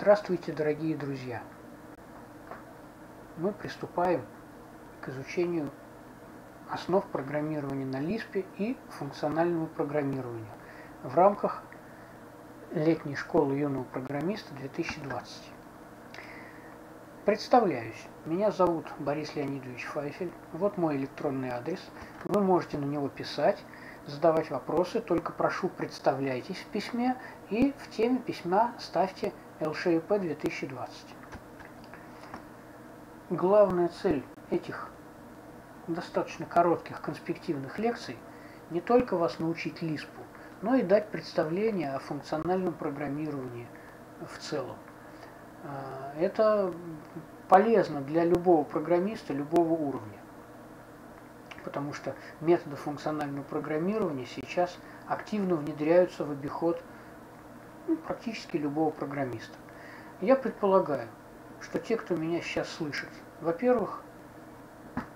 Здравствуйте, дорогие друзья! Мы приступаем к изучению основ программирования на Лиспе и функциональному программированию в рамках летней школы юного программиста 2020. Представляюсь, меня зовут Борис Леонидович Файфель, вот мой электронный адрес, вы можете на него писать, задавать вопросы, только прошу представляйтесь в письме и в теме письма ставьте ЛШИП 2020. Главная цель этих достаточно коротких конспективных лекций не только вас научить Лиспу, но и дать представление о функциональном программировании в целом. А, это полезно для любого программиста любого уровня, потому что методы функционального программирования сейчас активно внедряются в обиход ну, практически любого программиста. Я предполагаю, что те, кто меня сейчас слышит, во-первых,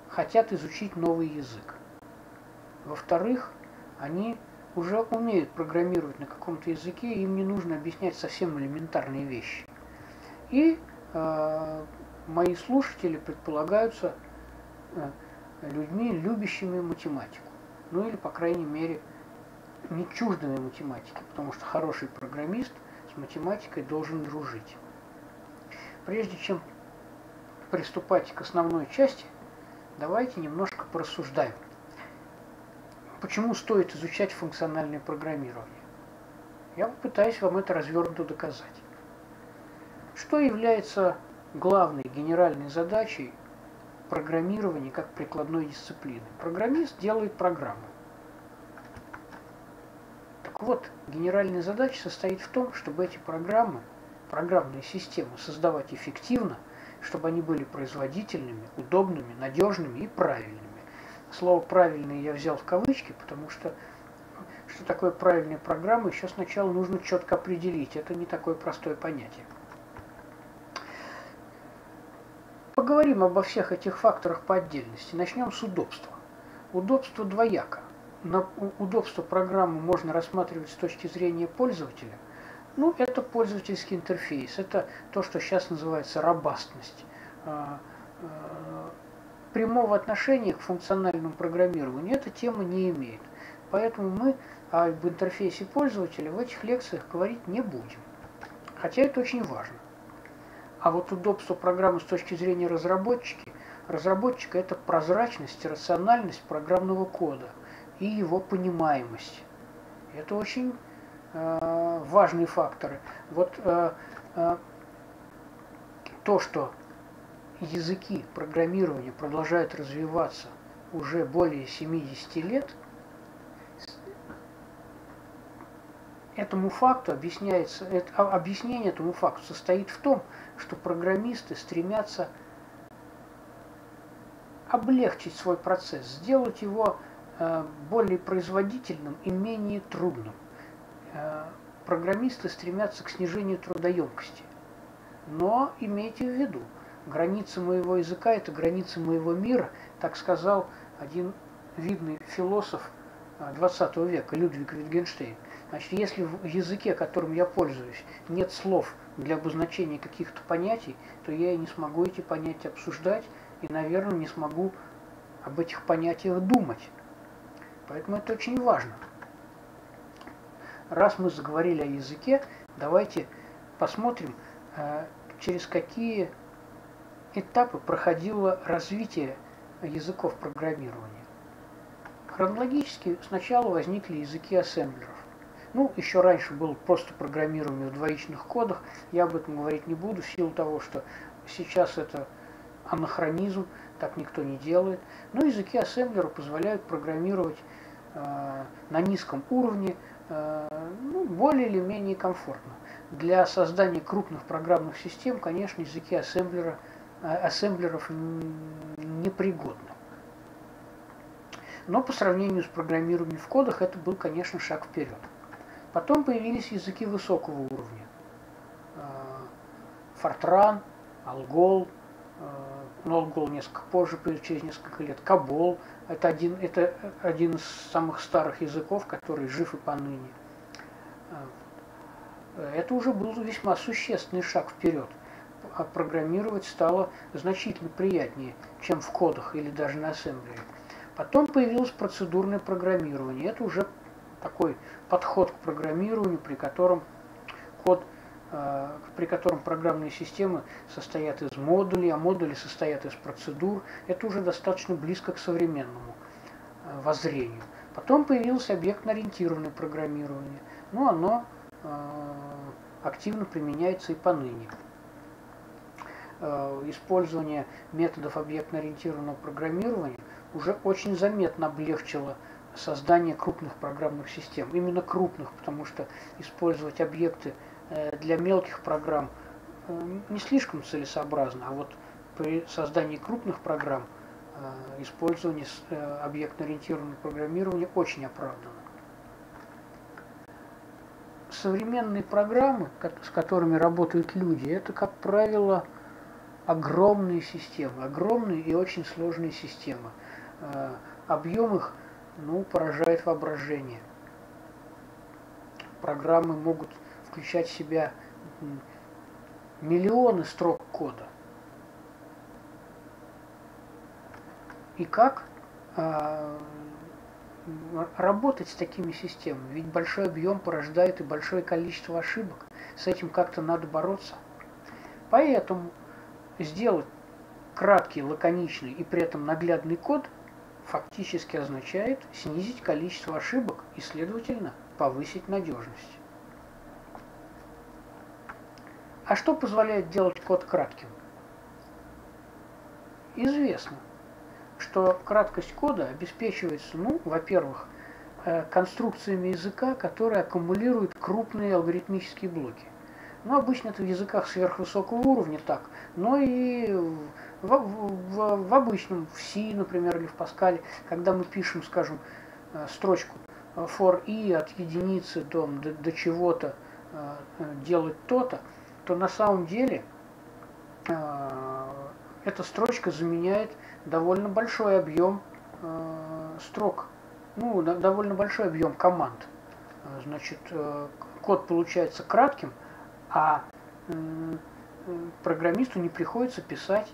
хотят изучить новый язык. Во-вторых, они уже умеют программировать на каком-то языке, им не нужно объяснять совсем элементарные вещи. И э, мои слушатели предполагаются э, людьми, любящими математику. Ну или, по крайней мере, не чуждыми математики, потому что хороший программист с математикой должен дружить. Прежде чем приступать к основной части, давайте немножко порассуждаем. Почему стоит изучать функциональное программирование? Я попытаюсь вам это развернуто доказать. Что является главной генеральной задачей программирования как прикладной дисциплины? Программист делает программу. Так вот, генеральная задача состоит в том, чтобы эти программы, программные системы создавать эффективно, чтобы они были производительными, удобными, надежными и правильными. Слово «правильные» я взял в кавычки, потому что что такое правильная программа, еще сначала нужно четко определить. Это не такое простое понятие. Поговорим обо всех этих факторах по отдельности. Начнем с удобства. Удобство двояко. На удобство программы можно рассматривать с точки зрения пользователя. Ну, это пользовательский интерфейс. Это то, что сейчас называется робастность. А, а, прямого отношения к функциональному программированию эта тема не имеет. Поэтому мы об интерфейсе пользователя в этих лекциях говорить не будем. Хотя это очень важно. А вот удобство программы с точки зрения разработчики, разработчика это прозрачность и рациональность программного кода и его понимаемость. Это очень э, важные факторы. Вот э, э, то, что языки программирования продолжают развиваться уже более 70 лет, этому факту объясняется, это, а, объяснение этому факту состоит в том, что программисты стремятся облегчить свой процесс, сделать его более производительным и менее трудным. Э, программисты стремятся к снижению трудоемкости. Но имейте в виду, границы моего языка – это границы моего мира, так сказал один видный философ 20 э, века Людвиг Витгенштейн. Значит, если в языке, которым я пользуюсь, нет слов для обозначения каких-то понятий, то я и не смогу эти понятия обсуждать и, наверное, не смогу об этих понятиях думать. Поэтому это очень важно. Раз мы заговорили о языке, давайте посмотрим, э, через какие этапы проходило развитие языков программирования. Хронологически сначала возникли языки ассемблеров. Ну, еще раньше было просто программирование в двоичных кодах. Я об этом говорить не буду в силу того, что сейчас это анахронизм, так никто не делает. Но языки ассемблера позволяют программировать э, на низком уровне э, ну, более или менее комфортно. Для создания крупных программных систем, конечно, языки ассемблера, э, ассемблеров непригодны. Но по сравнению с программированием в кодах это был, конечно, шаг вперед. Потом появились языки высокого уровня. Фортран, Алгол, но Алгол несколько позже, через несколько лет, Кабол. Это один, это один из самых старых языков, который жив и поныне. это уже был весьма существенный шаг вперед. А программировать стало значительно приятнее, чем в кодах или даже на ассемблере. Потом появилось процедурное программирование. Это уже такой подход к программированию, при котором код при котором программные системы состоят из модулей, а модули состоят из процедур. Это уже достаточно близко к современному э, воззрению. Потом появилось объектно-ориентированное программирование. Ну, оно э, активно применяется и поныне. Использование методов объектно-ориентированного программирования уже очень заметно облегчило создание крупных программных систем. Именно крупных, потому что использовать объекты Э, для мелких программ э, не слишком целесообразно, а вот при создании крупных программ э, использование объектно-ориентированного программирования очень оправдано. Современные программы, с которыми работают люди, это, как правило, огромные системы, огромные и очень сложные системы. Объем их ну, поражает воображение. Программы могут включать в себя миллионы строк кода. И как э, работать с такими системами? Ведь большой объем порождает и большое количество ошибок. С этим как-то надо бороться. Поэтому сделать краткий, лаконичный и при этом наглядный код фактически означает снизить количество ошибок и, следовательно, повысить надежность. А что позволяет делать код кратким? Известно, что краткость кода обеспечивается, ну, во-первых, э, конструкциями языка, которые аккумулируют крупные алгоритмические блоки. Ну, обычно это в языках сверхвысокого уровня так, но и в, в, в обычном, в C, например, или в Паскале, когда мы пишем, скажем, э, строчку for i от единицы до, до, до чего-то э, делать то-то, то на самом деле э, эта строчка заменяет довольно большой объем э, строк, ну, да, довольно большой объем команд. Значит, э, код получается кратким, а э, программисту не приходится писать,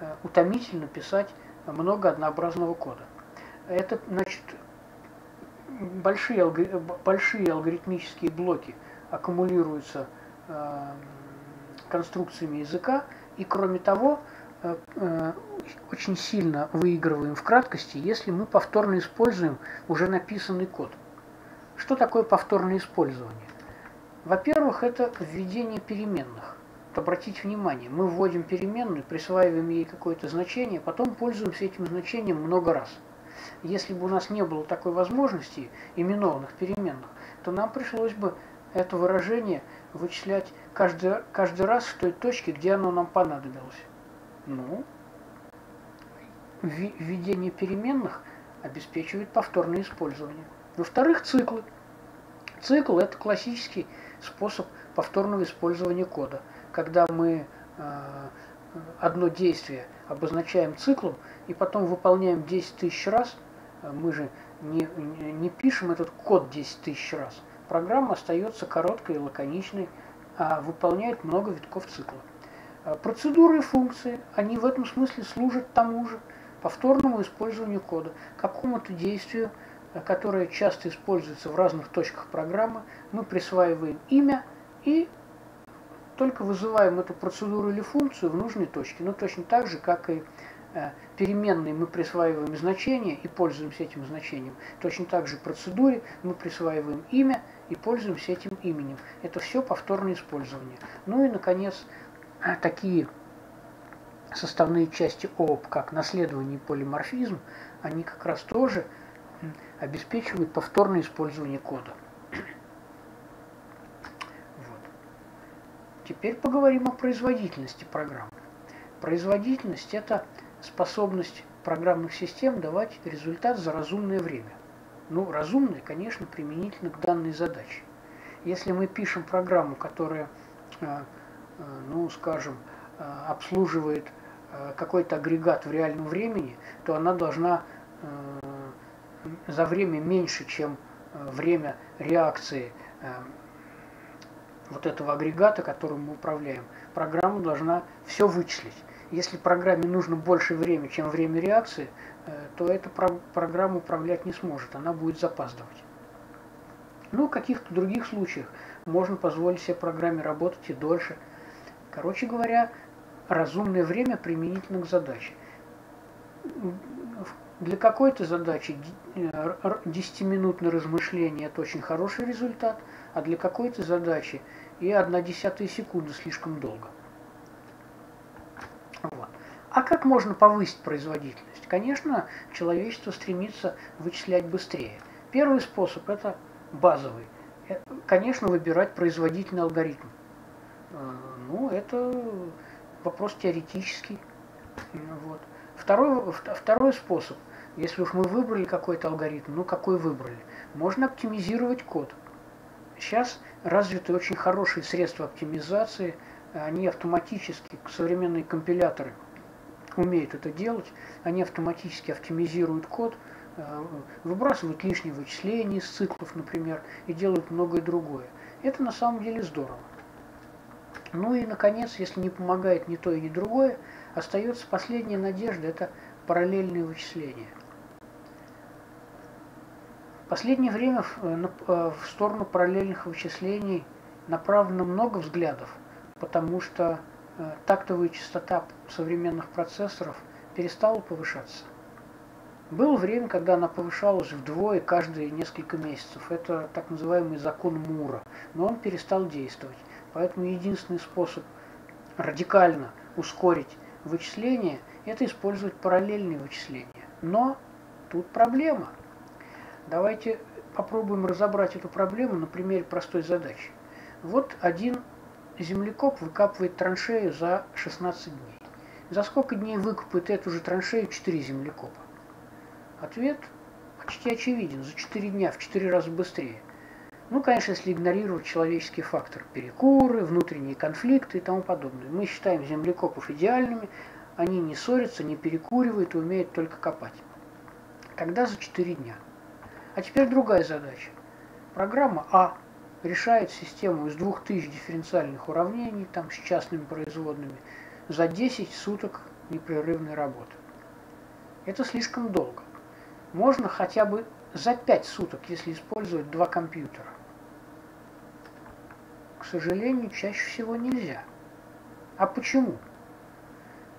э, утомительно писать много однообразного кода. Это, значит, большие, большие алгоритмические блоки аккумулируются э, конструкциями языка, и кроме того, э, э, очень сильно выигрываем в краткости, если мы повторно используем уже написанный код. Что такое повторное использование? Во-первых, это введение переменных. Вот обратите внимание, мы вводим переменную, присваиваем ей какое-то значение, потом пользуемся этим значением много раз. Если бы у нас не было такой возможности именованных переменных, то нам пришлось бы это выражение вычислять каждый, каждый раз в той точке, где оно нам понадобилось. Ну, введение переменных обеспечивает повторное использование. Во-вторых, циклы. Цикл – это классический способ повторного использования кода, когда мы э, одно действие обозначаем циклом и потом выполняем 10 тысяч раз, мы же не, не пишем этот код 10 тысяч раз – программа остается короткой и лаконичной, а выполняет много витков цикла. А процедуры и функции, они в этом смысле служат тому же, повторному использованию кода, какому-то действию, которое часто используется в разных точках программы, мы присваиваем имя и только вызываем эту процедуру или функцию в нужной точке. Ну, точно так же, как и Э, переменной мы присваиваем значение и пользуемся этим значением. Точно так же процедуре мы присваиваем имя и пользуемся этим именем. Это все повторное использование. Ну и, наконец, такие составные части ООП, как наследование и полиморфизм, они как раз тоже обеспечивают повторное использование кода. Вот. Теперь поговорим о производительности программ. Производительность – это способность программных систем давать результат за разумное время. Ну, разумное, конечно, применительно к данной задаче. Если мы пишем программу, которая, э, э, ну, скажем, э, обслуживает какой-то агрегат в реальном времени, то она должна за время меньше, чем время реакции вот этого агрегата, которым мы управляем, программа должна все вычислить. Если программе нужно больше времени, чем время реакции, э, то эта программа управлять не сможет, она будет запаздывать. Ну, в каких-то других случаях можно позволить себе программе работать и дольше. Короче говоря, разумное время применительно к задаче. Для какой-то задачи 10-минутное э, размышление – это очень хороший результат, а для какой-то задачи и 1 десятая секунды слишком долго. А как можно повысить производительность? Конечно, человечество стремится вычислять быстрее. Первый способ – это базовый. Э, конечно, выбирать производительный алгоритм. Э, ну, это вопрос теоретический. Вот. Второй, второй способ – если уж мы выбрали какой-то алгоритм, ну какой выбрали? Можно оптимизировать код. Сейчас развиты очень хорошие средства оптимизации, они автоматически, современные компиляторы умеют это делать, они автоматически оптимизируют код, э, выбрасывают лишние вычисления из циклов, например, и делают многое другое. Это на самом деле здорово. Ну и, наконец, если не помогает ни то ни другое, остается последняя надежда – это параллельные вычисления последнее время э, э, в сторону параллельных вычислений направлено много взглядов, потому что тактовая частота современных процессоров перестала повышаться. Было время, когда она повышалась вдвое каждые несколько месяцев. Это так называемый закон Мура. Но он перестал действовать. Поэтому единственный способ радикально ускорить вычисления – это использовать параллельные вычисления. Но тут проблема – Давайте попробуем разобрать эту проблему на примере простой задачи. Вот один землекоп выкапывает траншею за 16 дней. За сколько дней выкопает эту же траншею 4 землекопа? Ответ почти очевиден. За 4 дня, в 4 раза быстрее. Ну, конечно, если игнорировать человеческий фактор. Перекуры, внутренние конфликты и тому подобное. Мы считаем землекопов идеальными. Они не ссорятся, не перекуривают и умеют только копать. Тогда за 4 дня – а теперь другая задача. Программа А решает систему из 2000 дифференциальных уравнений, там с частными производными, за 10 суток непрерывной работы. Это слишком долго. Можно хотя бы за 5 суток, если использовать два компьютера. К сожалению, чаще всего нельзя. А почему?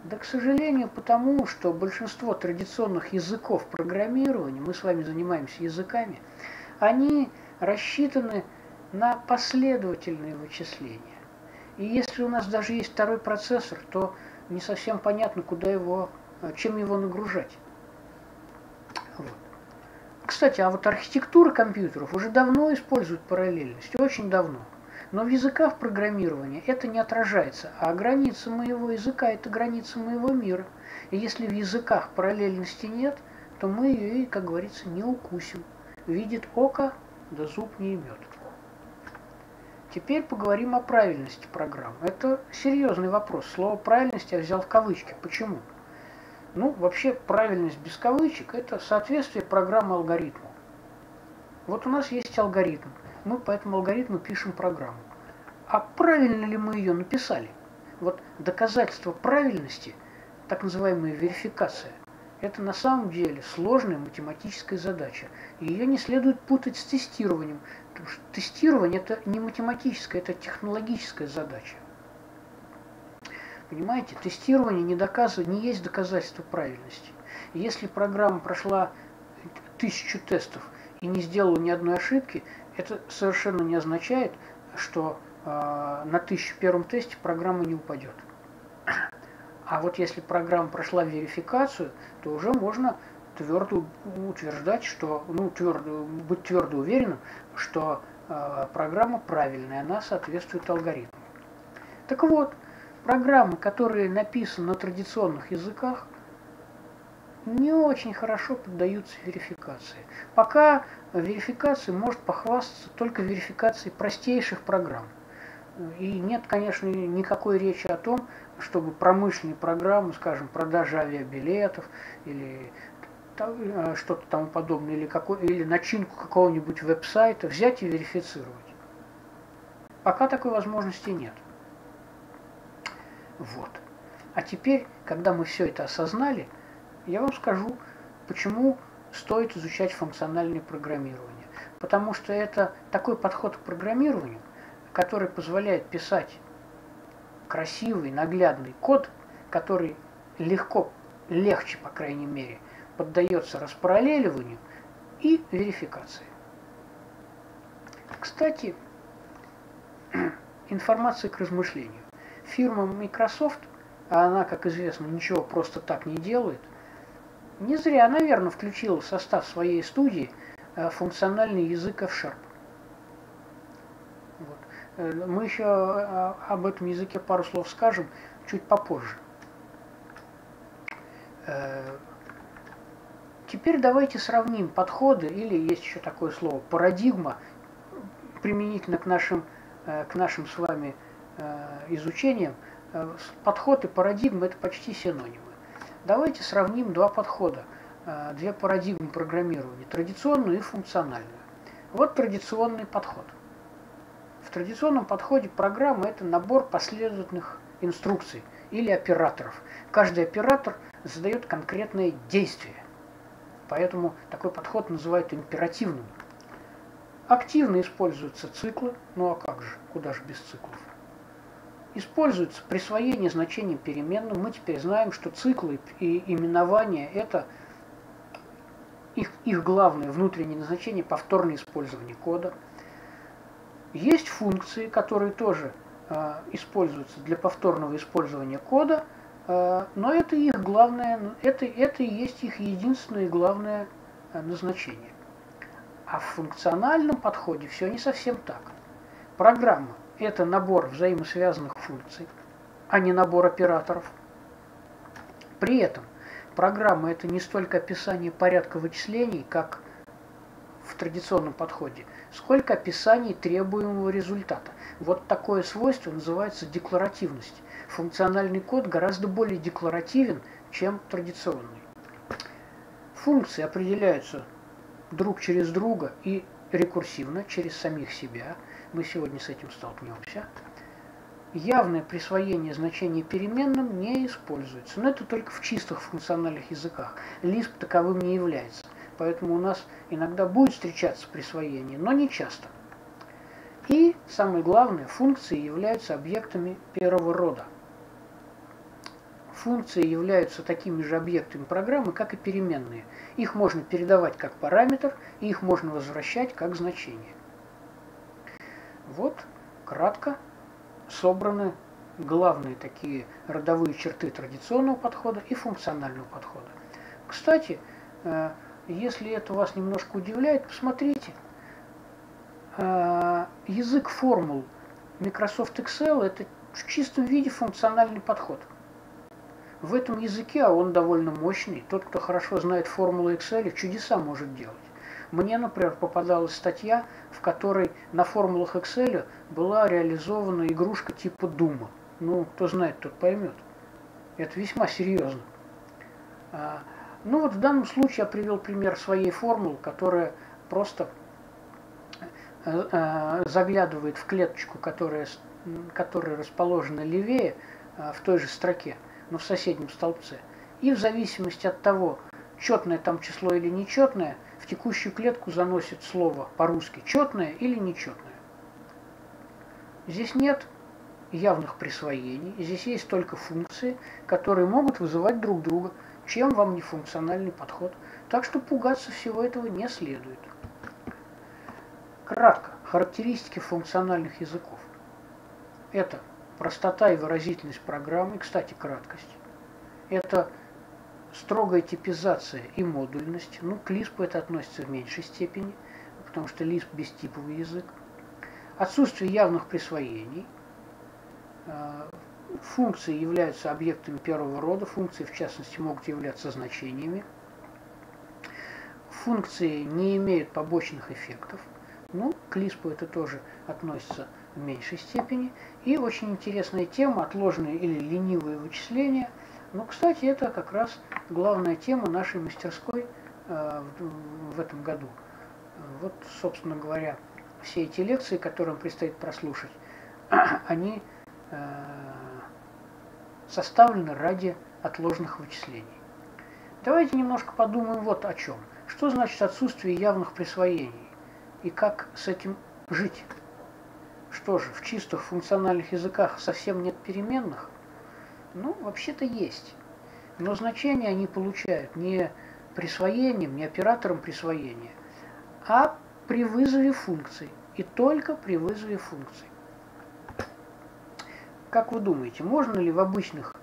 Да, к сожалению, потому что большинство традиционных языков программирования, мы с вами занимаемся языками, они рассчитаны на последовательные вычисления. И если у нас даже есть второй процессор, то не совсем понятно, куда его, чем его нагружать. Вот. Кстати, а вот архитектура компьютеров уже давно использует параллельность, очень давно. Но в языках программирования это не отражается, а граница моего языка – это граница моего мира. И если в языках параллельности нет, то мы ее, как говорится, не укусим. Видит око, да зуб не имет. Теперь поговорим о правильности программ. Это серьезный вопрос. Слово «правильность» я взял в кавычки. Почему? Ну, вообще, правильность без кавычек – это соответствие программы алгоритму. Вот у нас есть алгоритм мы по этому алгоритму пишем программу. А правильно ли мы ее написали? Вот доказательство правильности, так называемая верификация, это на самом деле сложная математическая задача. И ее не следует путать с тестированием, потому что тестирование это не математическая, это технологическая задача. Понимаете, тестирование не, доказывает, не есть доказательство правильности. Если программа прошла тысячу тестов и не сделала ни одной ошибки, это совершенно не означает, что э, на 1001 тесте программа не упадет. А вот если программа прошла верификацию, то уже можно твердо утверждать, что, ну, твердо, быть твердо уверенным, что э, программа правильная, она соответствует алгоритму. Так вот, программы, которые написаны на традиционных языках, не очень хорошо поддаются верификации. Пока верификацией может похвастаться только верификацией простейших программ. И нет, конечно, никакой речи о том, чтобы промышленные программы, скажем, продажа авиабилетов или э, что-то тому подобное, или, какой, или начинку какого-нибудь веб-сайта взять и верифицировать. Пока такой возможности нет. Вот. А теперь, когда мы все это осознали, я вам скажу, почему стоит изучать функциональное программирование. Потому что это такой подход к программированию, который позволяет писать красивый, наглядный код, который легко, легче, по крайней мере, поддается распараллеливанию и верификации. Кстати, информация к размышлению. Фирма Microsoft, а она, как известно, ничего просто так не делает, не зря, наверное, включила в состав своей студии э, функциональный язык F-Sharp. Э, мы еще э, об этом языке пару слов скажем чуть попозже. Теперь давайте сравним подходы, или есть еще такое слово, парадигма, применительно к нашим, к нашим с вами изучениям. Подход и парадигма – это почти синонимы. Давайте сравним два подхода, э, две парадигмы программирования, традиционную и функциональную. Вот традиционный подход. В традиционном подходе программа – это набор последовательных инструкций или операторов. Каждый оператор задает конкретное действие. Поэтому такой подход называют императивным. Активно используются циклы, ну а как же, куда же без циклов? Используется присвоение значений переменным. Мы теперь знаем, что циклы и именования – это их, их главное внутреннее назначение – повторное использование кода. Есть функции, которые тоже э, используются для повторного использования кода, э, но это их главное, это, это и есть их единственное и главное э, назначение. А в функциональном подходе все не совсем так. Программа это набор взаимосвязанных функций, а не набор операторов. При этом программа это не столько описание порядка вычислений, как в традиционном подходе, сколько описаний требуемого результата. Вот такое свойство называется декларативность. Функциональный код гораздо более декларативен, чем традиционный. Функции определяются друг через друга и рекурсивно через самих себя – мы сегодня с этим столкнемся, явное присвоение значения переменным не используется. Но это только в чистых функциональных языках. Lisp таковым не является. Поэтому у нас иногда будет встречаться присвоение, но не часто. И, самое главное, функции являются объектами первого рода. Функции являются такими же объектами программы, как и переменные. Их можно передавать как параметр, и их можно возвращать как значение. Вот кратко собраны главные такие родовые черты традиционного подхода и функционального подхода. Кстати, э, если это вас немножко удивляет, посмотрите. Э, язык формул Microsoft Excel – это в чистом виде функциональный подход. В этом языке, а он довольно мощный, тот, кто хорошо знает формулы Excel, чудеса может делать. Мне, например, попадалась статья, в которой на формулах Excel была реализована игрушка типа Дума. Ну, кто знает, тот поймет. Это весьма серьезно. Ну вот в данном случае я привел пример своей формулы, которая просто э, э, заглядывает в клеточку, которая, которая расположена левее э, в той же строке, но в соседнем столбце. И в зависимости от того, четное там число или нечетное, в текущую клетку заносит слово по-русски четное или нечетное. Здесь нет явных присвоений, здесь есть только функции, которые могут вызывать друг друга, чем вам не функциональный подход. Так что пугаться всего этого не следует. Кратко, характеристики функциональных языков. Это простота и выразительность программы, кстати, краткость. Это строгая типизация и модульность. Ну, к Lisp это относится в меньшей степени, потому что Lisp бестиповый язык. Отсутствие явных присвоений. Функции являются объектами первого рода, функции, в частности, могут являться значениями. Функции не имеют побочных эффектов. Ну, к Lisp это тоже относится в меньшей степени. И очень интересная тема – отложенные или ленивые вычисления – ну, кстати, это как раз главная тема нашей мастерской э, в, в этом году. Вот, собственно говоря, все эти лекции, которые предстоит прослушать, они э, составлены ради отложенных вычислений. Давайте немножко подумаем вот о чем. Что значит отсутствие явных присвоений и как с этим жить? Что же, в чистых функциональных языках совсем нет переменных? Ну, вообще-то есть. Но значения они получают не присвоением, не оператором присвоения, а при вызове функций. И только при вызове функций. Как вы думаете, можно ли в обычных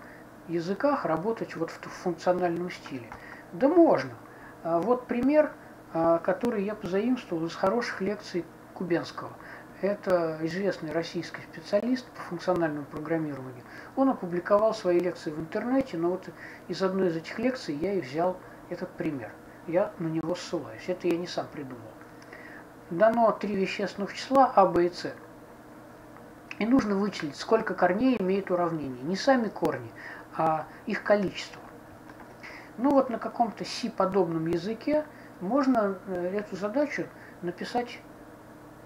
языках работать вот в функциональном стиле? Да можно. А вот пример, а, который я позаимствовал из хороших лекций Кубенского. Это известный российский специалист по функциональному программированию. Он опубликовал свои лекции в интернете, но вот из одной из этих лекций я и взял этот пример. Я на него ссылаюсь. Это я не сам придумал. Дано три вещественных числа А, Б и С. И нужно вычислить, сколько корней имеет уравнение. Не сами корни, а их количество. Ну вот на каком-то C-подобном языке можно э, эту задачу написать,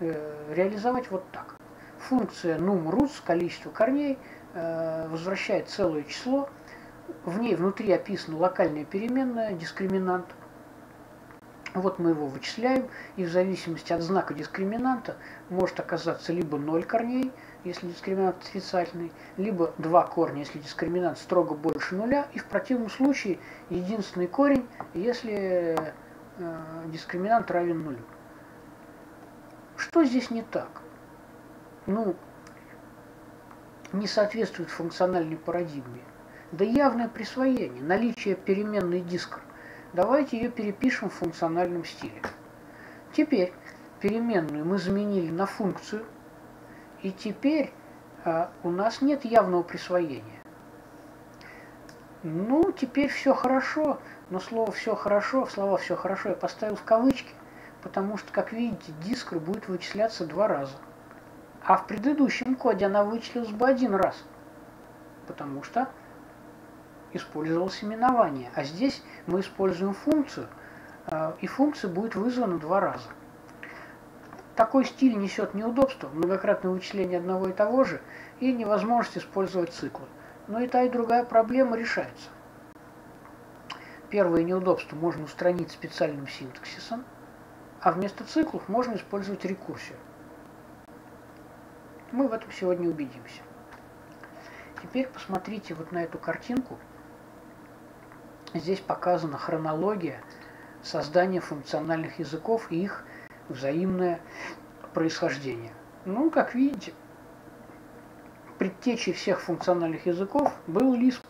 э, реализовать вот так. Функция num количество корней, э, возвращает целое число. В ней внутри описана локальная переменная, дискриминант – вот мы его вычисляем, и в зависимости от знака дискриминанта может оказаться либо 0 корней, если дискриминант отрицательный, либо 2 корня, если дискриминант строго больше нуля, и в противном случае единственный корень, если э, дискриминант равен нулю. Что здесь не так? Ну, не соответствует функциональной парадигме. Да явное присвоение, наличие переменной диска – Давайте ее перепишем в функциональном стиле. Теперь переменную мы заменили на функцию, и теперь а, у нас нет явного присвоения. Ну, теперь все хорошо, но слово «все хорошо», слова «все хорошо» я поставил в кавычки, потому что, как видите, дискр будет вычисляться два раза. А в предыдущем коде она вычислилась бы один раз, потому что использовалось именование. А здесь мы используем функцию, э, и функция будет вызвана два раза. Такой стиль несет неудобства, многократное вычисление одного и того же, и невозможность использовать циклы. Но и та, и другая проблема решается. Первое неудобство можно устранить специальным синтаксисом, а вместо циклов можно использовать рекурсию. Мы в этом сегодня убедимся. Теперь посмотрите вот на эту картинку – Здесь показана хронология создания функциональных языков и их взаимное происхождение. Ну, как видите, предтечей всех функциональных языков был Lisp.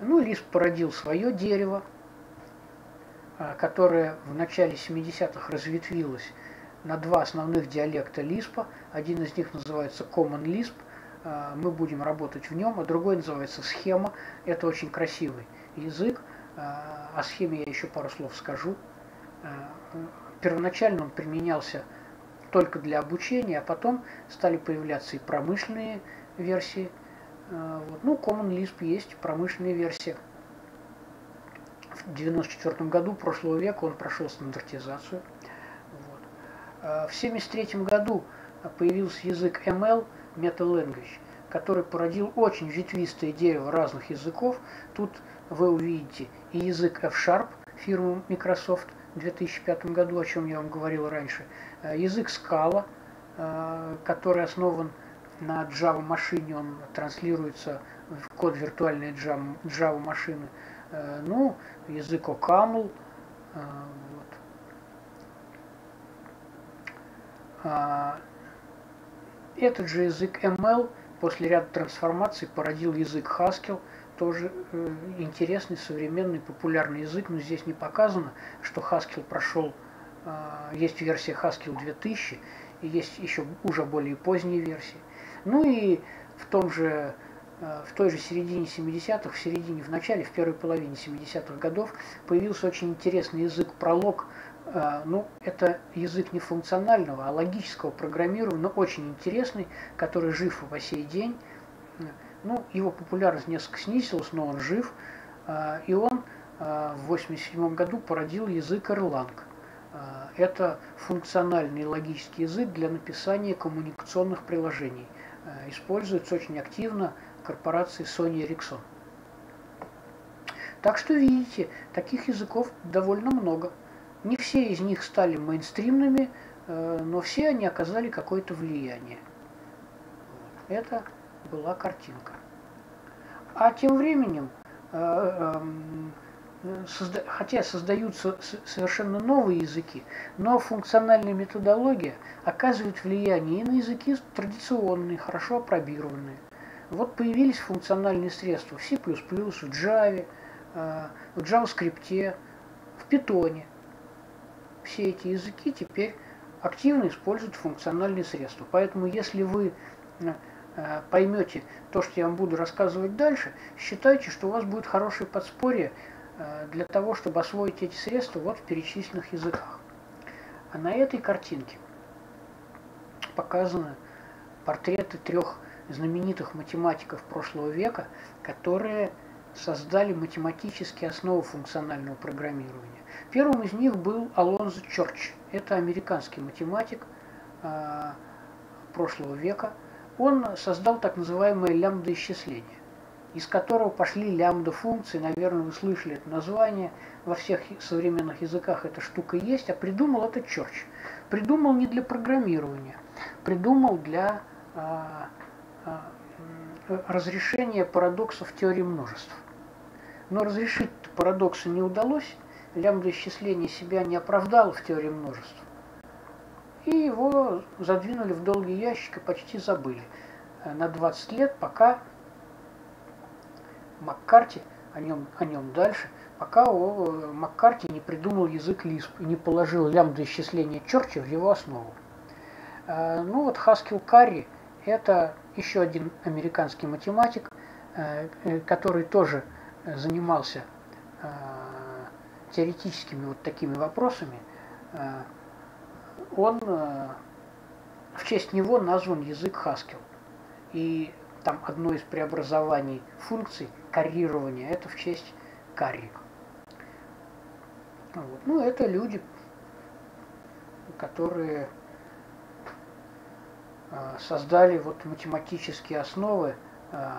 Ну, Lisp породил свое дерево, а, которое в начале 70-х разветвилось на два основных диалекта Lisp. Один из них называется Common Lisp, мы будем работать в нем, а другой называется схема. Это очень красивый язык. Э, о схеме я еще пару слов скажу. Э, первоначально он применялся только для обучения, а потом стали появляться и промышленные версии. Вот. Ну, Common Lisp есть промышленная версия. В 1994 году прошлого века он прошел стандартизацию. Вот. В 1973 году появился язык ML – MetaLanguage, который породил очень ветвистое дерево разных языков. Тут вы увидите и язык F-Sharp фирмы Microsoft в 2005 году, о чем я вам говорил раньше, э, язык Scala, э, который основан на Java машине, он транслируется в код виртуальной Java машины. Э, ну, язык OCaml, вот. Этот же язык ML после ряда трансформаций породил язык Haskell, тоже э, интересный, современный, популярный язык, но здесь не показано, что Haskell прошел, э, есть версия Haskell 2000, и есть еще уже более поздние версии. Ну и в том же э, в той же середине 70-х, в середине, в начале, в первой половине 70-х годов появился очень интересный язык пролог, ну, это язык не функционального, а логического программирования, но очень интересный, который жив по сей день. Ну, его популярность несколько снизилась, но он жив. А, и он а, в 1987 году породил язык Erlang. Это функциональный логический язык для написания коммуникационных приложений. Используется очень активно корпорацией Sony Ericsson. Так что видите, таких языков довольно много. Не все из них стали мейнстримными, э, но все они оказали какое-то влияние. Это была картинка. А тем временем, э, эм, хотя создаются совершенно новые языки, но функциональная методология оказывает влияние и на языки традиционные, хорошо опробированные. Вот появились функциональные средства в C++, в Java, э, в JavaScript, в Python. Все эти языки теперь активно используют функциональные средства. Поэтому если вы э, э, поймете то, что я вам буду рассказывать дальше, считайте, что у вас будет хорошее подспорье для того, чтобы освоить эти средства вот в перечисленных языках. А на этой картинке показаны портреты трех знаменитых математиков прошлого века, которые создали математические основы функционального программирования. Первым из них был Алонзо Чорч. Это американский математик э, прошлого века. Он создал так называемое лямбда-исчисление, из которого пошли лямбда-функции. Наверное, вы слышали это название. Во всех современных языках эта штука есть, а придумал это Чорч. Придумал не для программирования, придумал для э, разрешение парадоксов теории множеств. Но разрешить парадоксы не удалось, лямбда исчисление себя не оправдало в теории множеств. И его задвинули в долгий ящик и почти забыли на 20 лет, пока Маккарти, о нем, о нем дальше, пока о, Маккарти не придумал язык Lisp и не положил лямбда исчисления Чорча в его основу. Э, ну вот Хаскил Карри – это еще один американский математик, э, э, который тоже занимался э, теоретическими вот такими вопросами, он в честь него назван язык Хаскел. И там одно из преобразований функций каррирования, это в честь карри. Вот. Ну, это люди, которые Э, создали вот математические основы э,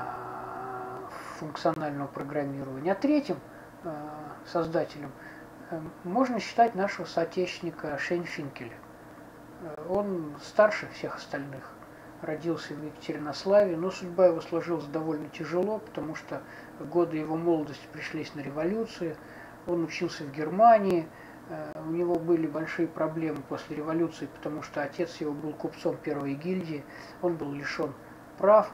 функционального программирования. А третьим э, создателем. Можно считать нашего соотечественника Шейнфинкеля. Он старше всех остальных, родился в Екатеринославе, но судьба его сложилась довольно тяжело, потому что годы его молодости пришлись на революцию. Он учился в Германии, Э, у него были большие проблемы после революции, потому что отец его был купцом первой гильдии, он был лишен прав,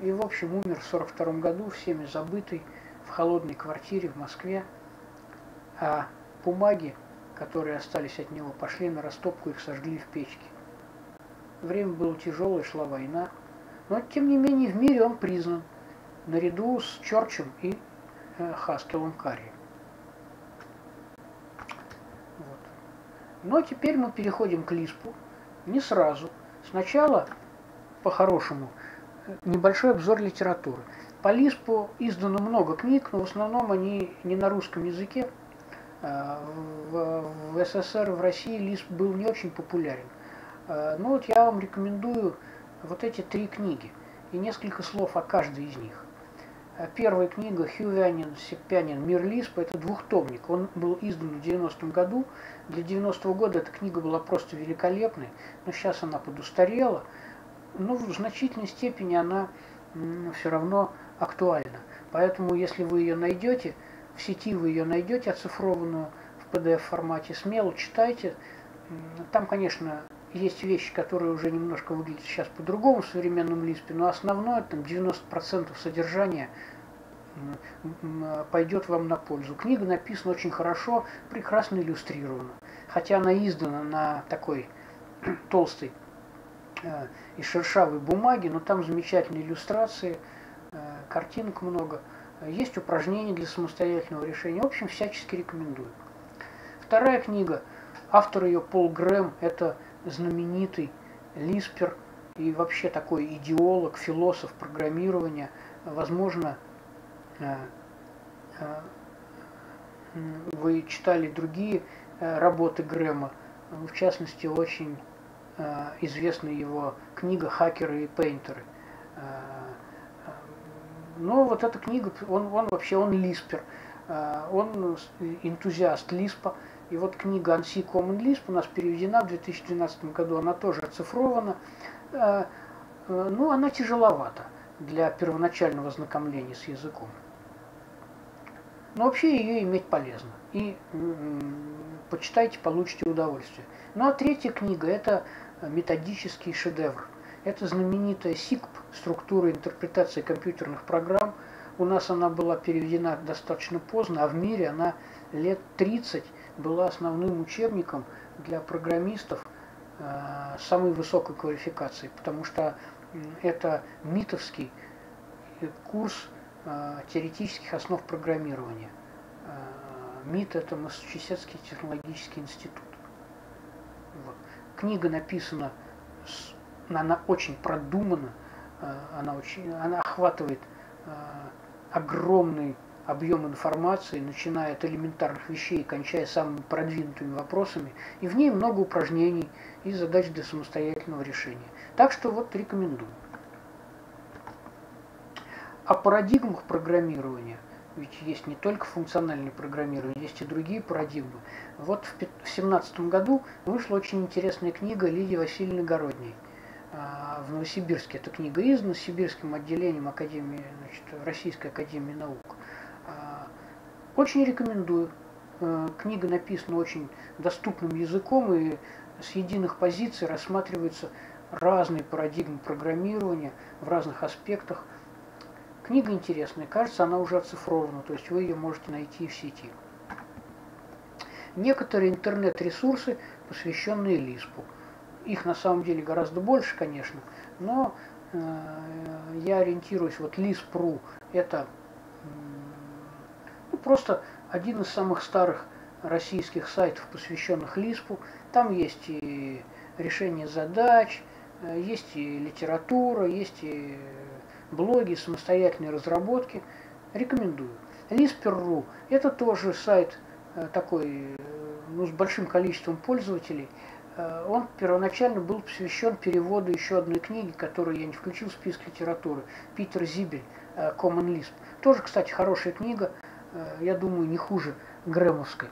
и, в общем, умер в 42 году, всеми забытый, в холодной квартире в Москве. А бумаги, которые остались от него, пошли на растопку, их сожгли в печке. Время было тяжелое, шла война, но, тем не менее, в мире он признан, наряду с Чорчем и э, Хаскелом Карри. Но теперь мы переходим к Лиспу. Не сразу. Сначала, по-хорошему, небольшой обзор литературы. По Лиспу издано много книг, но в основном они не на русском языке. А, в, в СССР, в России Лисп был не очень популярен. А, ну вот я вам рекомендую вот эти три книги и несколько слов о каждой из них. Первая книга Хювянин, Сепянин, Мир Лиспа, это двухтомник. Он был издан в 90-м году. Для 90-го года эта книга была просто великолепной, но сейчас она подустарела. Но в значительной степени она все равно актуальна. Поэтому, если вы ее найдете, в сети вы ее найдете оцифрованную в PDF-формате, смело читайте. Там, конечно, есть вещи, которые уже немножко выглядят сейчас по-другому в современном Лиспе, но основное, там 90% содержания пойдет вам на пользу. Книга написана очень хорошо, прекрасно иллюстрирована. Хотя она издана на такой толстой э, и шершавой бумаге, но там замечательные иллюстрации, картинок много. Есть упражнения для самостоятельного решения. В общем, всячески рекомендую. Вторая книга, автор ее Пол Грэм, это знаменитый Лиспер и вообще такой идеолог, философ программирования, возможно, э, э, вы читали другие работы Грэма, в частности, очень известна его книга «Хакеры и пейнтеры». Но вот эта книга, он, он вообще, он лиспер, он энтузиаст лиспа, и вот книга ANSI Common Lisp у нас переведена в 2012 году, она тоже оцифрована. Э, э, ну, она тяжеловата для первоначального знакомления с языком. Но вообще ее иметь полезно. И почитайте, получите удовольствие. Ну а третья книга – это методический шедевр. Это знаменитая SIGP, структура интерпретации компьютерных программ. У нас она была переведена достаточно поздно, а в мире она лет 30 была основным учебником для программистов э, самой высокой квалификации, потому что это МИТовский э, курс э, теоретических основ программирования. Э, МИТ – это Массачусетский технологический институт. Вот. Книга написана, с, она очень продумана, э, она, очень, она охватывает э, огромный объем информации, начиная от элементарных вещей, кончая самыми продвинутыми вопросами, и в ней много упражнений и задач для самостоятельного решения. Так что вот рекомендую. О парадигмах программирования, ведь есть не только функциональное программирование, есть и другие парадигмы. Вот в 2017 году вышла очень интересная книга Лидии Васильевны Городней в Новосибирске. Эта книга из Новосибирским отделением Академии, значит, Российской Академии Наук. А, очень рекомендую. Э, книга написана очень доступным языком и с единых позиций рассматриваются разные парадигмы программирования в разных аспектах. Книга интересная, кажется, она уже оцифрована, то есть вы ее можете найти в сети. Некоторые интернет-ресурсы, посвященные Лиспу. Их на самом деле гораздо больше, конечно, но э, я ориентируюсь, вот Lisp.ru это ну, просто один из самых старых российских сайтов, посвященных Лиспу. Там есть и решение задач, э, есть и литература, есть и блоги, самостоятельные разработки. Рекомендую. Lisper.ru – это тоже сайт э, такой, ну, с большим количеством пользователей. Он первоначально был посвящен переводу еще одной книги, которую я не включил в список литературы, Питер Зибель «Common Lisp». Тоже, кстати, хорошая книга, Э, я думаю, не хуже Грэмовской.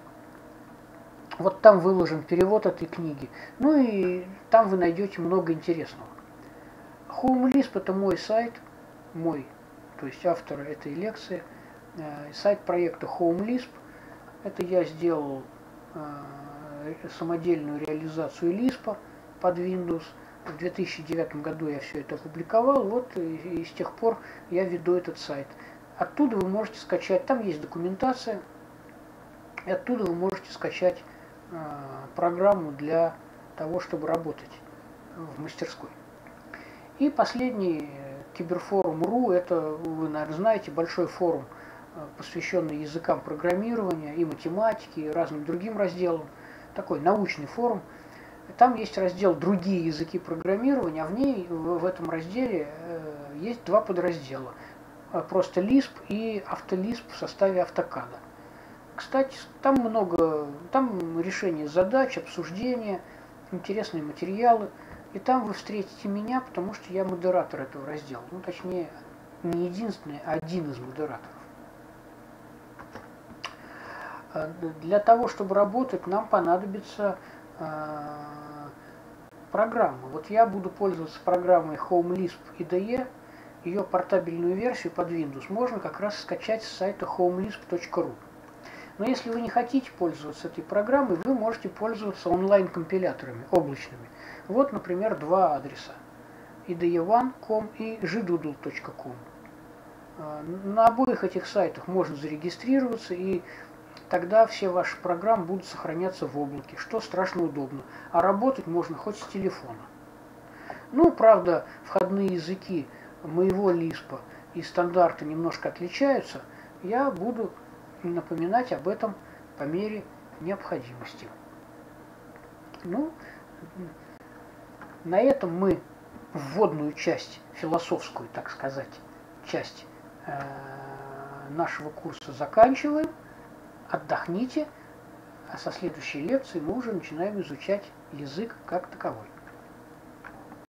Вот там выложен перевод этой книги. Ну и там вы найдете много интересного. HomeLisp это мой сайт, мой, то есть автор этой лекции. Э, сайт проекта HomeLisp. Это я сделал э, самодельную реализацию Lisp под Windows. В 2009 году я все это опубликовал, вот и, и с тех пор я веду этот сайт. Оттуда вы можете скачать, там есть документация, и оттуда вы можете скачать э, программу для того, чтобы работать в мастерской. И последний э, киберфорум.ру, это, вы, наверное, знаете, большой форум, э, посвященный языкам программирования и математики, и разным другим разделам. Такой научный форум. Там есть раздел «Другие языки программирования», а в ней, в этом разделе, есть два подраздела – Э, просто Lisp и автолисп в составе автокада. Кстати, там много, там решение задач, обсуждения, интересные материалы. И там вы встретите меня, потому что я модератор этого раздела. Ну, точнее, не единственный, а один из модераторов. Э, для того, чтобы работать, нам понадобится э, программа. Вот я буду пользоваться программой Home Lisp IDE, ее портабельную версию под Windows можно как раз скачать с сайта homelisp.ru. Но если вы не хотите пользоваться этой программой, вы можете пользоваться онлайн-компиляторами облачными. Вот, например, два адреса. ide1.com и gdoodle.com. А, на обоих этих сайтах можно зарегистрироваться, и тогда все ваши программы будут сохраняться в облаке, что страшно удобно. А работать можно хоть с телефона. Ну, правда, входные языки моего лиспа и стандарты немножко отличаются, я буду напоминать об этом по мере необходимости. Ну, на этом мы вводную часть, философскую, так сказать, часть э, нашего курса заканчиваем. Отдохните, а со следующей лекции мы уже начинаем изучать язык как таковой.